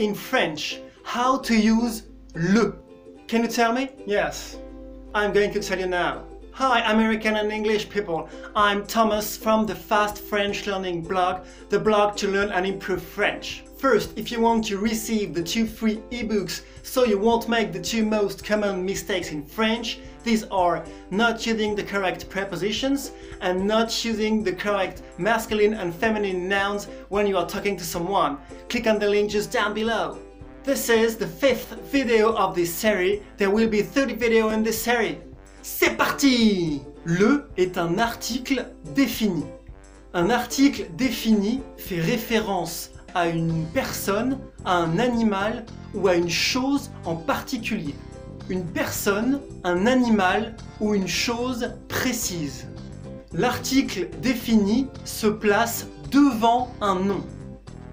in French how to use le. Can you tell me? Yes. I'm going to tell you now. Hi, American and English people. I'm Thomas from the Fast French Learning blog, the blog to learn and improve French. First, if you want to receive the two free ebooks so you won't make the two most common mistakes in French, these are not using the correct prepositions and not using the correct masculine and feminine nouns when you are talking to someone. Click on the link just down below. This is the fifth video of this series. There will be 30 videos in this series. C'est parti Le est un article défini. Un article défini fait référence à une personne, à un animal ou à une chose en particulier. Une personne, un animal ou une chose précise. L'article défini se place devant un nom.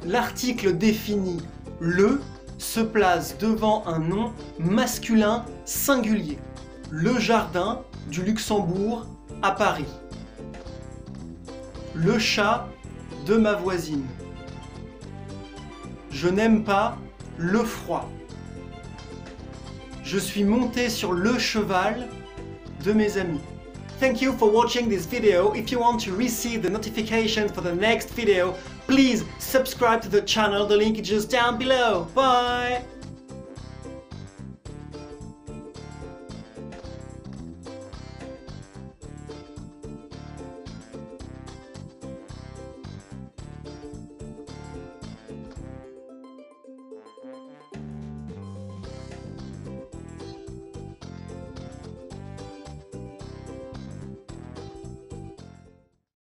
L'article défini le se place devant un nom masculin singulier. Le jardin du Luxembourg à Paris. Le chat de ma voisine. Je n'aime pas le froid. Je suis monté sur le cheval de mes amis. Thank you for watching this video. If you want to receive the notification for the next video, please subscribe to the channel. The link is just down below. Bye!